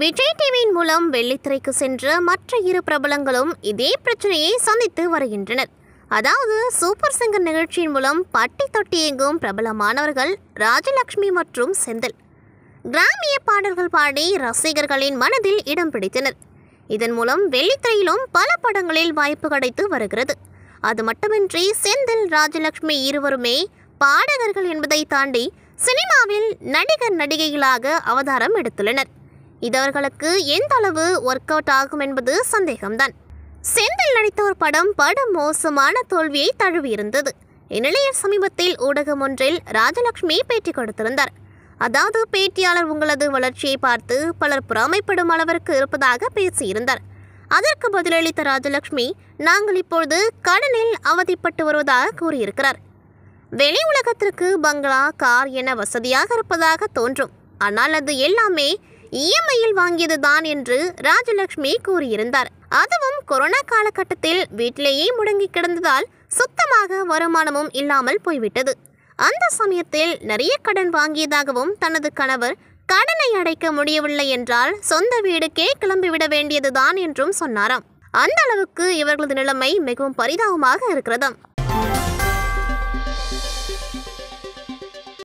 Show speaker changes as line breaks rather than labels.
விஜய் டிவியின் மூலம் வெள்ளித்திரைக்கு சென்ற மற்ற இரு பிரபலங்களும் இதே பிரச்சனையை சந்தித்து வருகின்றனர். அதாவது சூப்பர் சிங்கர் நிகழ்ச்சியின் மூலம் பட்டி தொட்டி இயங்கும் பிரபலமானவர்கள் ராஜலக்ஷ்மி மற்றும் செந்தில். கிராமிய பாடல்கள் பாடி ரசிகர்களின் மனதில் இடம் பிடித்தனர். இதன் மூலம் வெள்ளித்திரையிலும் பல படங்களில் வாய்ப்பு கிடைத்து வருகிறது. அது மட்டுமின்றி செந்தில் ராஜலக்ஷ்மி இருவருமே பாடகர்கள் என்பதை தாண்டி சினிமாவில் நடிகர் நடிகைகளாக அவதாரம் எடுத்துள்ளனர். இதவர்களுக்கு எந்த அளவு ஒர்க் அவுட் ஆகும் என்பது சந்தேகம்தான். செந்தில் நடித்த ஒரு படம் படம் மோசமான தோல்வியை தழுவியிருந்தது. இந்நிலையில் சமீபத்தில் ஊடகம் ஒன்றில் ராஜலக்ஷ்மி பேட்டி கொடுத்திருந்தார். அதாவது பேட்டியாளர் உங்களது வளர்ச்சியை பார்த்து பலர் பொறாமைப்படும் அளவிற்கு இருப்பதாக பேசியிருந்தார். அதற்கு பதிலளித்த ராஜலக்ஷ்மி நாங்கள் இப்பொழுது கடனில் அவதிப்பட்டு வருவதாக கூறியிருக்கிறார். வெளி உலகத்திற்கு பங்களா கார் என வசதியாக இருப்பதாக தோன்றும். ஆனால் அது எல்லாமே இஎம்ஐயில் வாங்கியது தான் என்று ராஜலக்ஷ்மி கூறியிருந்தார். அதுவும் கொரோனா காலகட்டத்தில் வீட்டிலேயே முடங்கி கிடந்ததால் சுத்தமாக வருமானமும் இல்லாமல் போய்விட்டது. அந்த சமயத்தில் நிறைய கடன் வாங்கியதாகவும் தனது கணவர் கடனை அடைக்க முடியவில்லை என்றால் சொந்த வீடுக்கே கிளம்பிவிட வேண்டியதுதான் என்றும் சொன்னாராம். அந்த அளவுக்கு இவர்களது நிலைமை மிகவும் பரிதாபமாக இருக்கிறதாம்.